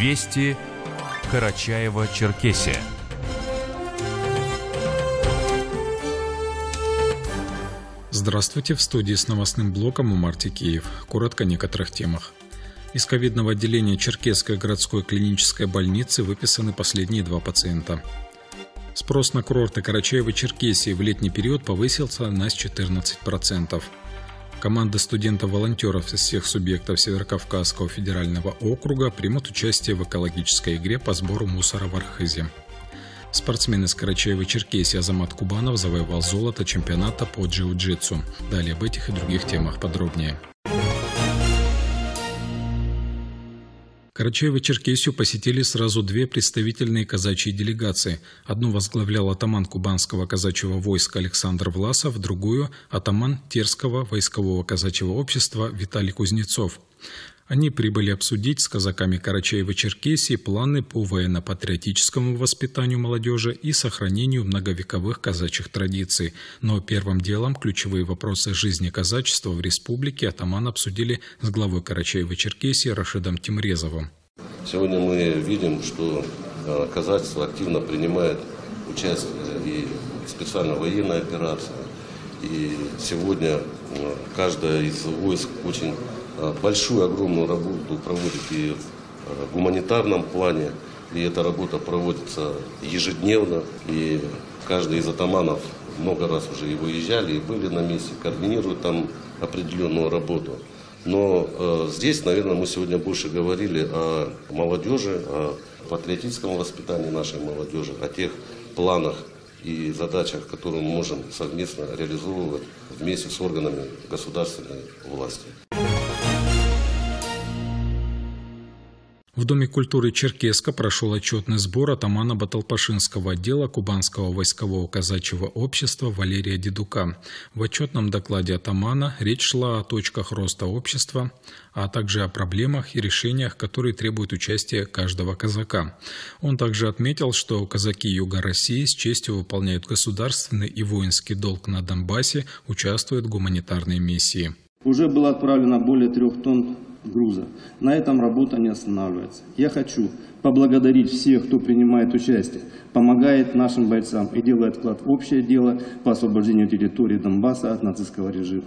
Вести Карачаева-Черкесия. Здравствуйте, в студии с новостным блоком Умар Тикеев. Коротко о некоторых темах. Из ковидного отделения Черкесской городской клинической больницы выписаны последние два пациента. Спрос на курорты Карачаева-Черкесии в летний период повысился на 14%. Команда студентов-волонтеров из всех субъектов Северокавказского федерального округа примут участие в экологической игре по сбору мусора в Архизе. Спортсмен из Карачаева-Черкесии Азамат Кубанов завоевал золото чемпионата по джиу-джитсу. Далее об этих и других темах подробнее. Карачаево-Черкесию посетили сразу две представительные казачьи делегации. Одну возглавлял атаман Кубанского казачьего войска Александр Власов, другую – атаман Терского войскового казачьего общества Виталий Кузнецов. Они прибыли обсудить с казаками Карачаева-Черкесии планы по военно-патриотическому воспитанию молодежи и сохранению многовековых казачьих традиций. Но первым делом ключевые вопросы жизни казачества в республике атаман обсудили с главой Карачаева-Черкесии Рашидом Тимрезовым. Сегодня мы видим, что э, казачество активно принимает участие и в специальной военной операции. И сегодня э, каждая из войск очень большую, огромную работу проводит и в гуманитарном плане. И эта работа проводится ежедневно. И каждый из атаманов много раз уже и выезжали, и были на месте, координируют там определенную работу. Но э, здесь, наверное, мы сегодня больше говорили о молодежи, о патриотическом воспитании нашей молодежи, о тех планах и задачах, которые мы можем совместно реализовывать вместе с органами государственной власти. В Доме культуры Черкеска прошел отчетный сбор атамана Баталпашинского отдела Кубанского войскового казачьего общества Валерия Дедука. В отчетном докладе атамана речь шла о точках роста общества, а также о проблемах и решениях, которые требуют участия каждого казака. Он также отметил, что казаки Юга России с честью выполняют государственный и воинский долг на Донбассе, участвуют в гуманитарной миссии. Уже было отправлено более трех тонн груза. На этом работа не останавливается. Я хочу поблагодарить всех, кто принимает участие, помогает нашим бойцам и делает вклад в общее дело по освобождению территории Донбасса от нацистского режима.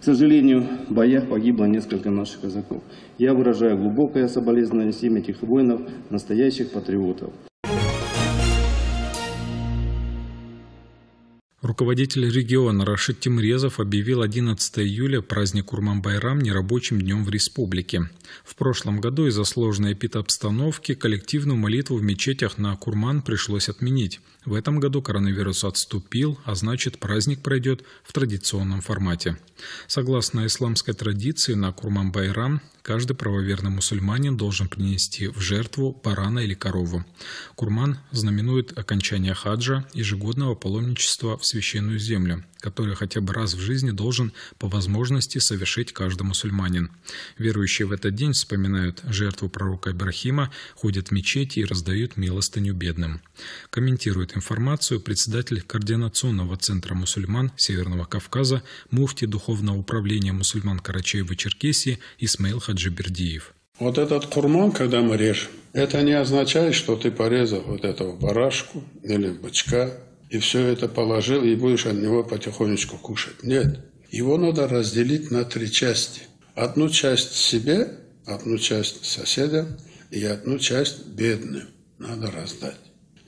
К сожалению, в боях погибло несколько наших казаков. Я выражаю глубокое соболезнование всем этих воинов, настоящих патриотов. Руководитель региона Рашид Тимрезов объявил 11 июля праздник Курман-Байрам нерабочим днем в республике. В прошлом году из-за сложной эпидобстановки коллективную молитву в мечетях на Курман пришлось отменить. В этом году коронавирус отступил, а значит праздник пройдет в традиционном формате. Согласно исламской традиции, на Курман-Байрам каждый правоверный мусульманин должен принести в жертву барана или корову. Курман знаменует окончание хаджа, ежегодного паломничества в священную землю, которое хотя бы раз в жизни должен по возможности совершить каждый мусульманин. Верующие в этот день вспоминают жертву пророка Ибрахима, ходят в мечети и раздают милостыню бедным. Комментирует информацию председатель Координационного центра мусульман Северного Кавказа, муфти Духовного управления мусульман Карачаева-Черкесии Исмаил Хаджибердиев. Вот этот курман, когда мы режем, это не означает, что ты порезал вот этого барашку или бычка, и все это положил, и будешь от него потихонечку кушать. Нет. Его надо разделить на три части. Одну часть себе, одну часть соседям и одну часть бедным. Надо раздать.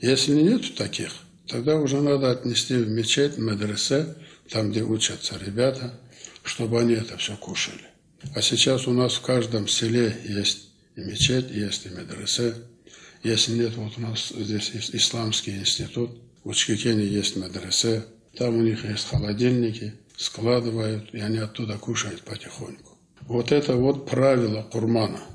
Если нет таких, тогда уже надо отнести в мечеть, в медресе, там, где учатся ребята, чтобы они это все кушали. А сейчас у нас в каждом селе есть и мечеть, есть и медресе. Если нет, вот у нас здесь есть исламский институт, в Учкикене есть медресе, там у них есть холодильники, складывают, и они оттуда кушают потихоньку. Вот это вот правило курмана –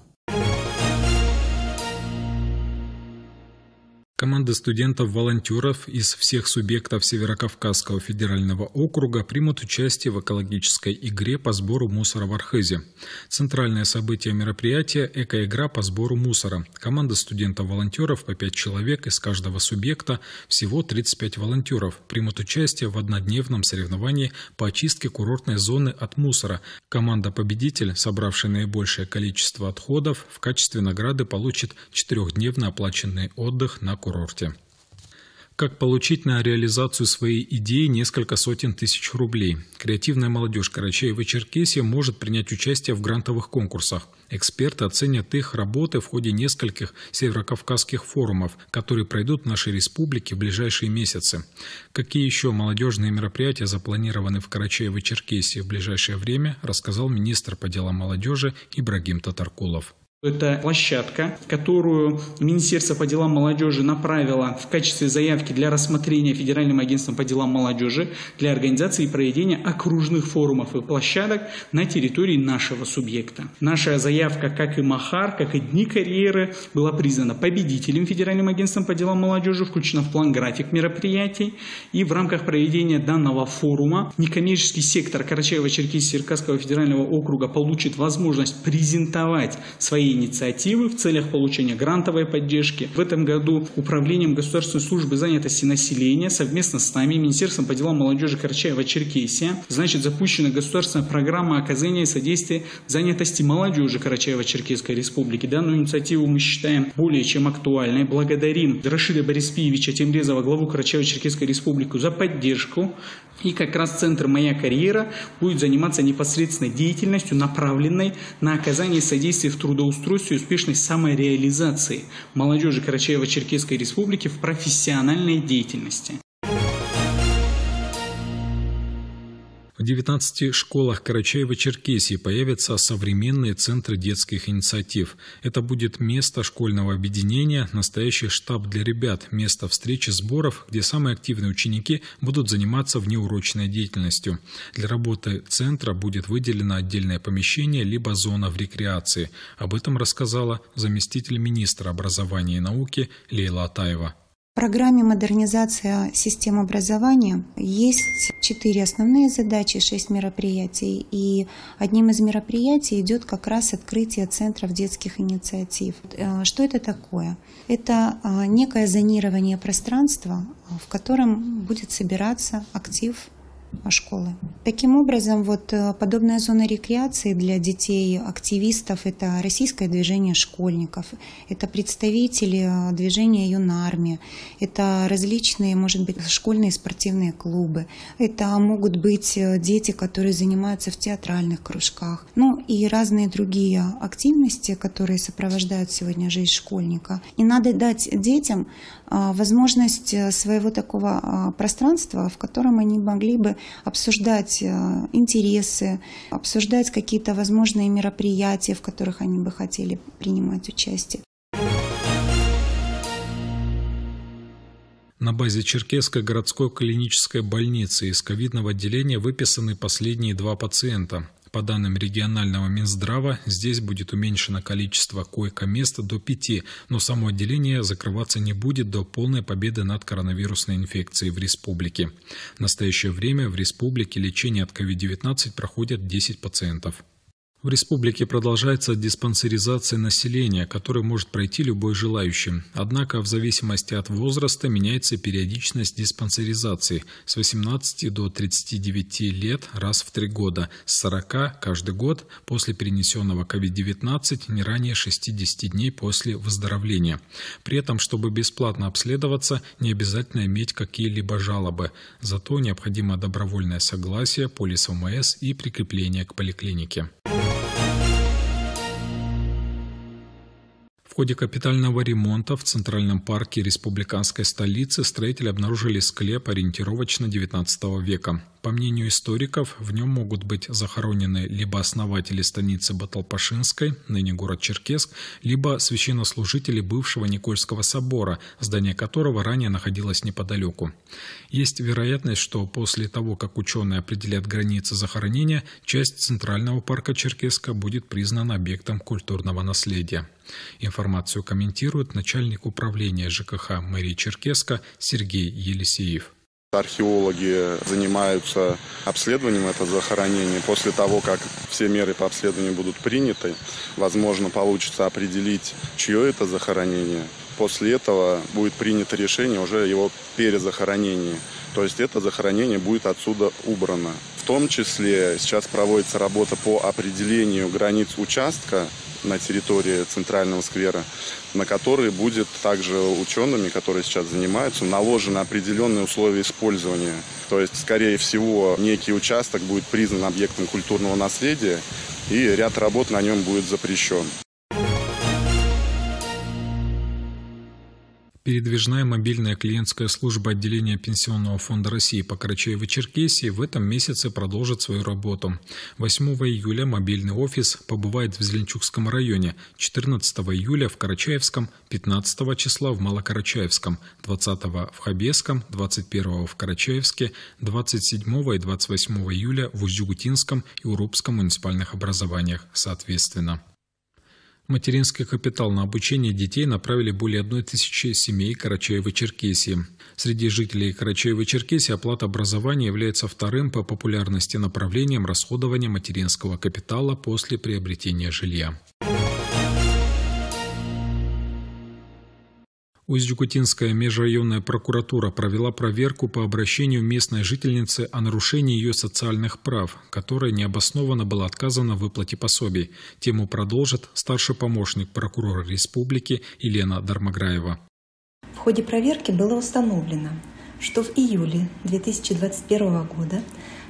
Команды студентов-волонтеров из всех субъектов Северокавказского федерального округа примут участие в экологической игре по сбору мусора в Архизе. Центральное событие мероприятия – эко-игра по сбору мусора. Команда студентов-волонтеров по 5 человек из каждого субъекта, всего 35 волонтеров, примут участие в однодневном соревновании по очистке курортной зоны от мусора. Команда-победитель, собравшая наибольшее количество отходов, в качестве награды получит четырехдневно оплаченный отдых на курорте. Как получить на реализацию своей идеи несколько сотен тысяч рублей? Креативная молодежь Карачаева-Черкесия может принять участие в грантовых конкурсах. Эксперты оценят их работы в ходе нескольких северокавказских форумов, которые пройдут в нашей республике в ближайшие месяцы. Какие еще молодежные мероприятия запланированы в Карачаево-Черкесии в ближайшее время, рассказал министр по делам молодежи Ибрагим Татаркулов. Это площадка, которую Министерство по делам молодежи направило в качестве заявки для рассмотрения Федеральным агентством по делам молодежи для организации и проведения окружных форумов и площадок на территории нашего субъекта. Наша заявка, как и Махар, как и Дни карьеры, была признана победителем Федеральным агентством по делам молодежи, включена в план график мероприятий. И в рамках проведения данного форума некоммерческий сектор Карачаево-Черкесии-Черкасского федерального округа получит возможность презентовать свои инициативы в целях получения грантовой поддержки. В этом году Управлением Государственной службы занятости населения совместно с нами, Министерством по делам молодежи Карачаева-Черкесия, значит, запущена государственная программа оказания и содействия занятости молодежи Карачаева-Черкесской республики. Данную инициативу мы считаем более чем актуальной. Благодарим Рашида Бориспиевича Темрезова, главу Карачаево-Черкесской республики, за поддержку. И как раз Центр «Моя карьера» будет заниматься непосредственной деятельностью, направленной на оказание содействия в трудоустройстве и успешной самореализации молодежи Карачаево-Черкесской республики в профессиональной деятельности. 19 школах Карачаева-Черкесии появятся современные центры детских инициатив. Это будет место школьного объединения, настоящий штаб для ребят, место встречи сборов, где самые активные ученики будут заниматься внеурочной деятельностью. Для работы центра будет выделено отдельное помещение либо зона в рекреации. Об этом рассказала заместитель министра образования и науки Лейла Атаева. Программе модернизация систем образования есть четыре основные задачи, шесть мероприятий. И одним из мероприятий идет как раз открытие центров детских инициатив. Э, что это такое? Это э, некое зонирование пространства, в котором будет собираться актив школы. Таким образом, вот э, подобная зона рекреации для детей, активистов, это российское движение школьников, это представители э, движения юнармия, это различные, может быть, школьные спортивные клубы, это могут быть э, дети, которые занимаются в театральных кружках, ну и разные другие активности, которые сопровождают сегодня жизнь школьника. И надо дать детям возможность своего такого пространства, в котором они могли бы обсуждать э, интересы, обсуждать какие-то возможные мероприятия, в которых они бы хотели принимать участие. На базе Черкесской городской клинической больницы из ковидного отделения выписаны последние два пациента. По данным регионального Минздрава, здесь будет уменьшено количество койко-мест до пяти, но само отделение закрываться не будет до полной победы над коронавирусной инфекцией в республике. В настоящее время в республике лечение от COVID-19 проходят 10 пациентов. В республике продолжается диспансеризация населения, которая может пройти любой желающий. Однако в зависимости от возраста меняется периодичность диспансеризации с 18 до 39 лет раз в три года, с 40 каждый год после перенесенного COVID-19 не ранее 60 дней после выздоровления. При этом, чтобы бесплатно обследоваться, не обязательно иметь какие-либо жалобы. Зато необходимо добровольное согласие, полис ОМС и прикрепление к поликлинике. В ходе капитального ремонта в Центральном парке республиканской столицы строители обнаружили склеп ориентировочно XIX века. По мнению историков, в нем могут быть захоронены либо основатели станицы Баталпашинской, ныне город Черкесск, либо священнослужители бывшего Никольского собора, здание которого ранее находилось неподалеку. Есть вероятность, что после того, как ученые определят границы захоронения, часть Центрального парка Черкесска будет признана объектом культурного наследия. Информацию комментирует начальник управления ЖКХ мэрии Черкеска Сергей Елисеев. Археологи занимаются обследованием этого захоронения. После того, как все меры по обследованию будут приняты, возможно, получится определить, чье это захоронение. После этого будет принято решение уже его перезахоронения. То есть это захоронение будет отсюда убрано. Том числе сейчас проводится работа по определению границ участка на территории центрального сквера, на который будет также учеными, которые сейчас занимаются, наложены определенные условия использования. То есть, скорее всего, некий участок будет признан объектом культурного наследия, и ряд работ на нем будет запрещен. Передвижная мобильная клиентская служба отделения Пенсионного фонда России по Карачаево-Черкесии в этом месяце продолжит свою работу. 8 июля мобильный офис побывает в Зеленчукском районе, 14 июля в Карачаевском, 15 числа в Малокарачаевском, 20 в Хабеском, 21 в Карачаевске, 27 и 28 июля в Усть-Жугутинском и Урупском муниципальных образованиях соответственно. Материнский капитал на обучение детей направили более одной тысячи семей Карачаева-Черкесии. Среди жителей Карачаева-Черкесии оплата образования является вторым по популярности направлением расходования материнского капитала после приобретения жилья. Усть-Жукутинская межрайонная прокуратура провела проверку по обращению местной жительницы о нарушении ее социальных прав, которой необоснованно было отказано в выплате пособий. Тему продолжит старший помощник прокурора республики Елена Дармограева. В ходе проверки было установлено, что в июле 2021 года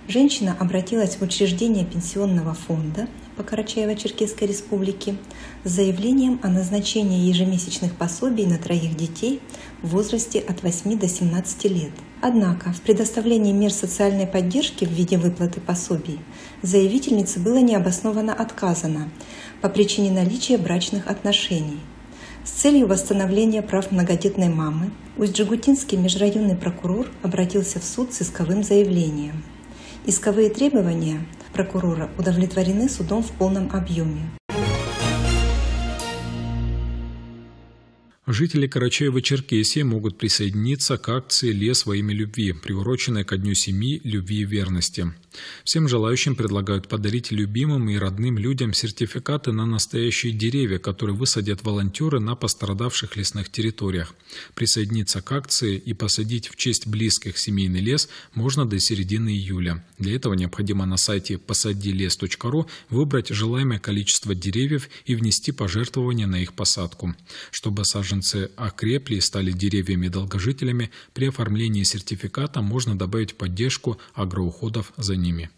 женщина обратилась в учреждение пенсионного фонда по Карачаево-Черкесской республике с заявлением о назначении ежемесячных пособий на троих детей в возрасте от 8 до 17 лет. Однако в предоставлении мер социальной поддержки в виде выплаты пособий заявительнице было необоснованно отказано по причине наличия брачных отношений. С целью восстановления прав многодетной мамы Усть-Джигутинский межрайонный прокурор обратился в суд с исковым заявлением. Исковые требования прокурора удовлетворены судом в полном объеме. Жители Карачаева-Черкесии могут присоединиться к акции «Лес во имя любви», приуроченной ко Дню семьи, любви и верности. Всем желающим предлагают подарить любимым и родным людям сертификаты на настоящие деревья, которые высадят волонтеры на пострадавших лесных территориях. Присоединиться к акции и посадить в честь близких семейный лес можно до середины июля. Для этого необходимо на сайте посадилес.ру выбрать желаемое количество деревьев и внести пожертвования на их посадку. Чтобы саженцы саженцы окрепли и стали деревьями-долгожителями, при оформлении сертификата можно добавить поддержку агроуходов за ними.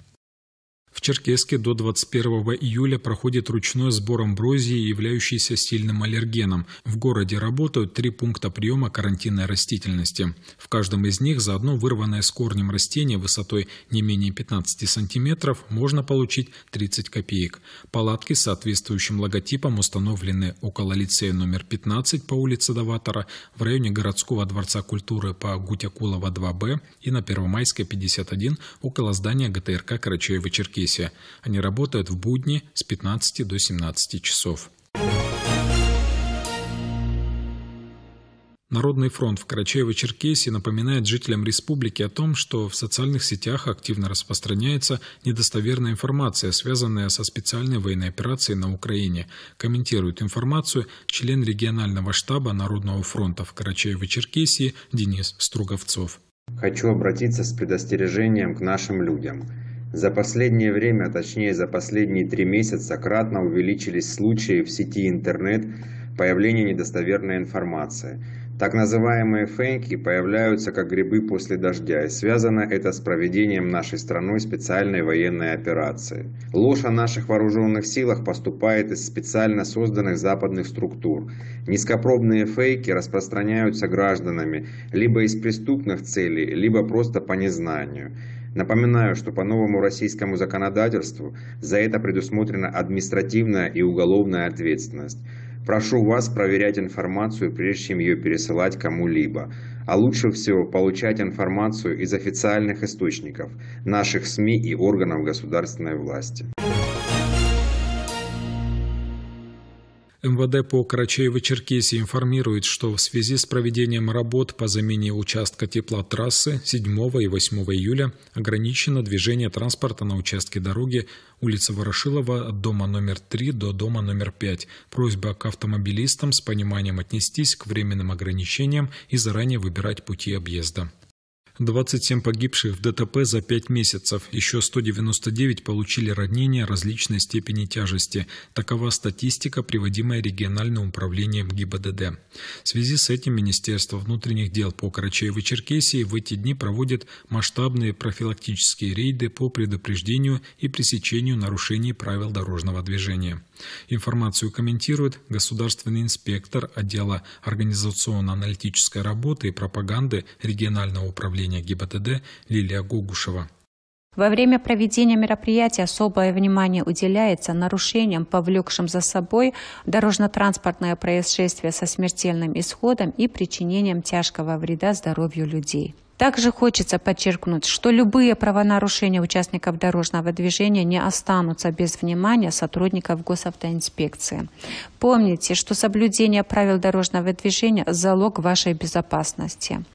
В Черкеске до 21 июля проходит ручной сбор амброзии, являющийся сильным аллергеном. В городе работают три пункта приема карантинной растительности. В каждом из них за одно вырванное с корнем растение высотой не менее 15 сантиметров можно получить 30 копеек. Палатки с соответствующим логотипом установлены около лицея номер 15 по улице Даватора, в районе городского дворца культуры по Гутякулова 2Б и на Первомайской 51 около здания ГТРК Карачаева-Черкесии профессия. Они работают в будни с 15 до 17 часов. Народный фронт в Карачаево-Черкесии напоминает жителям республики о том, что в социальных сетях активно распространяется недостоверная информация, связанная со специальной военной операцией на Украине. Комментирует информацию член регионального штаба Народного фронта в Карачаево-Черкесии Денис Струговцов. Хочу обратиться с предостережением к нашим людям – за последнее время, а точнее за последние три месяца, кратно увеличились случаи в сети интернет появления недостоверной информации. Так называемые фейки появляются как грибы после дождя, и связано это с проведением нашей страной специальной военной операции. Ложь о наших вооруженных силах поступает из специально созданных западных структур. Низкопробные фейки распространяются гражданами либо из преступных целей, либо просто по незнанию. Напоминаю, что по новому российскому законодательству за это предусмотрена административная и уголовная ответственность. Прошу вас проверять информацию, прежде чем ее пересылать кому-либо. А лучше всего получать информацию из официальных источников, наших СМИ и органов государственной власти. МВД по Карачаево-Черкесии информирует, что в связи с проведением работ по замене участка теплотрассы 7 и 8 июля ограничено движение транспорта на участке дороги улица Ворошилова от дома номер 3 до дома номер 5. Просьба к автомобилистам с пониманием отнестись к временным ограничениям и заранее выбирать пути объезда. 27 погибших в ДТП за 5 месяцев, еще 199 получили ранения различной степени тяжести. Такова статистика, приводимая региональным управлением ГИБДД. В связи с этим Министерство внутренних дел по Карачаево-Черкесии в эти дни проводит масштабные профилактические рейды по предупреждению и пресечению нарушений правил дорожного движения. Информацию комментирует государственный инспектор отдела организационно-аналитической работы и пропаганды регионального управления ГИБДД Лилия Гугушева. Во время проведения мероприятия особое внимание уделяется нарушениям, повлекшим за собой дорожно-транспортное происшествие со смертельным исходом и причинением тяжкого вреда здоровью людей. Также хочется подчеркнуть, что любые правонарушения участников дорожного движения не останутся без внимания сотрудников госавтоинспекции. Помните, что соблюдение правил дорожного движения – залог вашей безопасности.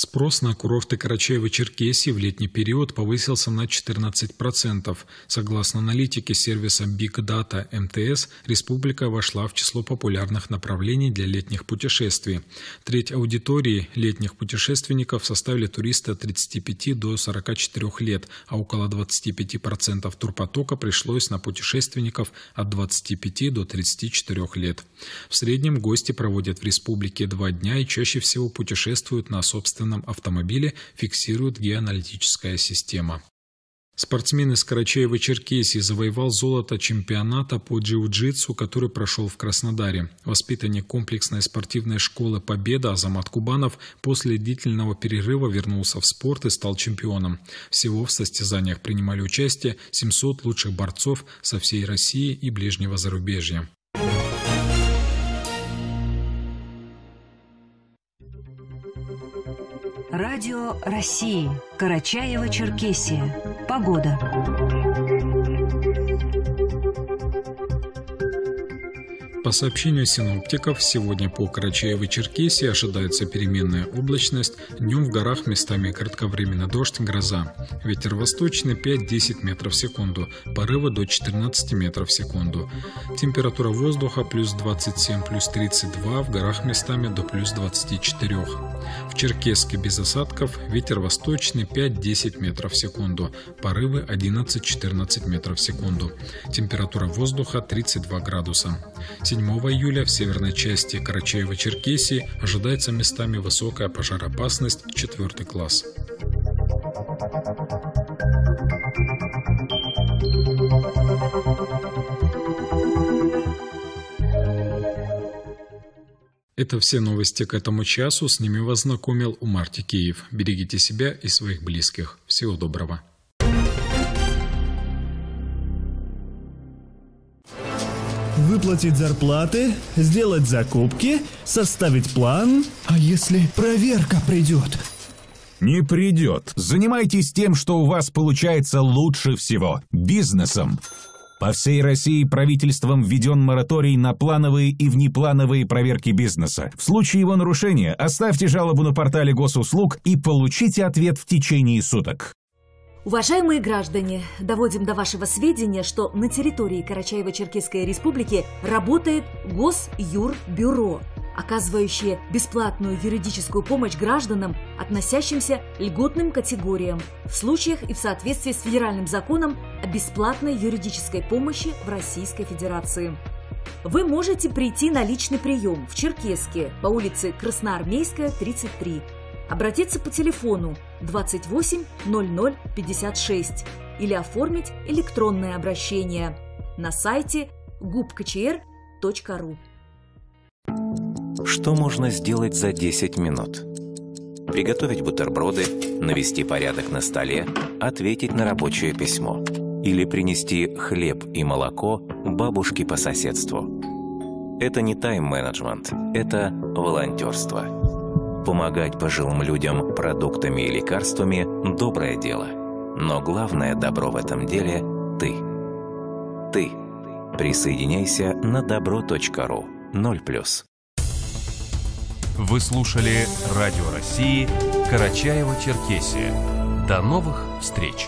Спрос на курорты Карачаева-Черкесии в летний период повысился на 14%. Согласно аналитике сервиса Big Data МТС, республика вошла в число популярных направлений для летних путешествий. Треть аудитории летних путешественников составили туристы от 35 до 44 лет, а около 25% турпотока пришлось на путешественников от 25 до 34 лет. В среднем гости проводят в республике два дня и чаще всего путешествуют на собственном собственном автомобиле фиксирует геоаналитическая система. Спортсмен из Карачаева-Черкесии завоевал золото чемпионата по джиу-джитсу, который прошел в Краснодаре. Воспитанник комплексной спортивной школы «Победа» Азамат Кубанов после длительного перерыва вернулся в спорт и стал чемпионом. Всего в состязаниях принимали участие 700 лучших борцов со всей России и ближнего зарубежья. Радио России. Карачаево-Черкесия. Погода. По сообщению синоптиков, сегодня по Карачаево-Черкесии ожидается переменная облачность, днем в горах местами кратковременный дождь, гроза. Ветер восточный 5-10 метров в секунду, порывы до 14 метров в секунду. Температура воздуха плюс 27, плюс 32, в горах местами до плюс 24. В Черкеске без осадков, ветер восточный 5-10 метров в секунду, порывы 11-14 метров в секунду. Температура воздуха 32 градуса. 7 июля в северной части Карачаева-Черкесии ожидается местами высокая пожароопасность 4 класс. Это все новости к этому часу. С ними вас знакомил Умар Тикеев. Берегите себя и своих близких. Всего доброго. выплатить зарплаты, сделать закупки, составить план. А если проверка придет? Не придет. Занимайтесь тем, что у вас получается лучше всего – бизнесом. По всей России правительством введен мораторий на плановые и внеплановые проверки бизнеса. В случае его нарушения оставьте жалобу на портале госуслуг и получите ответ в течение суток. Уважаемые граждане, доводим до вашего сведения, что на территории Карачаево-Черкесской республики работает Госюрбюро, оказывающее бесплатную юридическую помощь гражданам, относящимся льготным категориям, в случаях и в соответствии с федеральным законом о бесплатной юридической помощи в Российской Федерации. Вы можете прийти на личный прием в Черкеске по улице Красноармейская, 33, обратиться по телефону 28 00 56 или оформить электронное обращение на сайте gubkcr.ru. Что можно сделать за 10 минут? приготовить бутерброды, навести порядок на столе, ответить на рабочее письмо или принести хлеб и молоко бабушке по соседству. Это не тайм-менеджмент, это волонтерство. Помогать пожилым людям продуктами и лекарствами – доброе дело. Но главное добро в этом деле – ты. Ты. Присоединяйся на добро.ру 0+. Вы слушали Радио России Карачаева-Черкесия. До новых встреч!